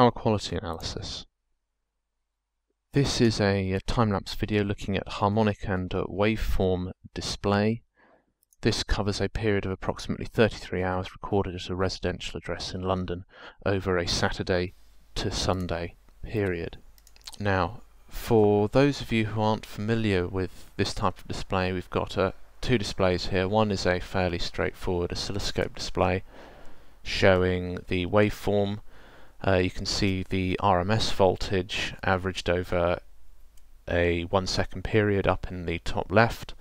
Power quality analysis. This is a, a time-lapse video looking at harmonic and uh, waveform display. This covers a period of approximately 33 hours recorded at a residential address in London over a Saturday to Sunday period. Now, for those of you who aren't familiar with this type of display, we've got uh, two displays here. One is a fairly straightforward oscilloscope display showing the waveform uh, you can see the RMS voltage averaged over a one second period up in the top left.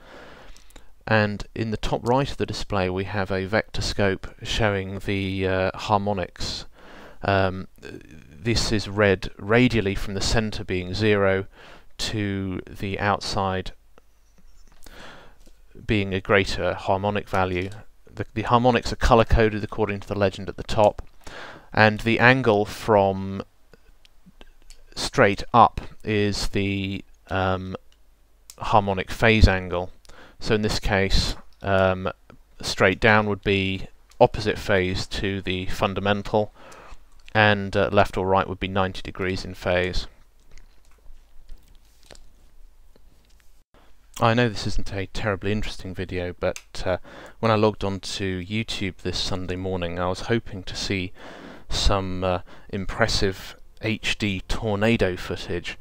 And in the top right of the display we have a vector scope showing the uh, harmonics. Um, this is read radially from the center being zero to the outside being a greater harmonic value. The, the harmonics are color coded according to the legend at the top and the angle from straight up is the um, harmonic phase angle. So in this case, um, straight down would be opposite phase to the fundamental, and uh, left or right would be 90 degrees in phase. I know this isn't a terribly interesting video, but uh, when I logged onto YouTube this Sunday morning, I was hoping to see some uh, impressive HD tornado footage.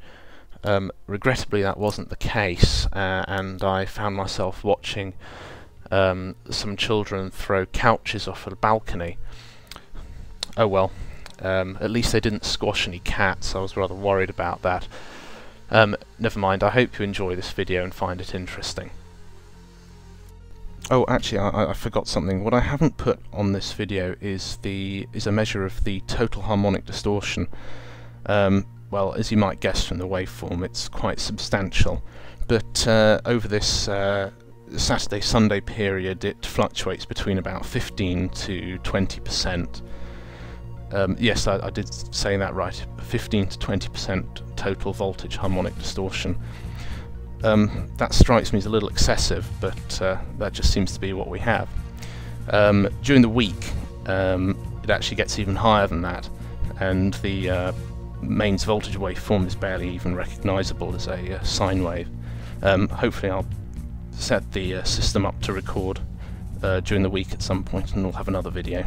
Um, regrettably, that wasn't the case, uh, and I found myself watching um, some children throw couches off a balcony. Oh well, um, at least they didn't squash any cats, I was rather worried about that. Um, never mind, I hope you enjoy this video and find it interesting. Oh, actually, I, I, forgot something. What I haven't put on this video is the is a measure of the total harmonic distortion. Um, well, as you might guess from the waveform, it's quite substantial. But uh, over this uh, Saturday-Sunday period, it fluctuates between about 15 to 20 percent. Um, yes, I, I did say that right. 15 to 20 percent total voltage harmonic distortion. Um, that strikes me as a little excessive, but uh, that just seems to be what we have. Um, during the week, um, it actually gets even higher than that, and the uh, mains voltage waveform is barely even recognisable as a uh, sine wave. Um, hopefully I'll set the uh, system up to record uh, during the week at some point and we'll have another video.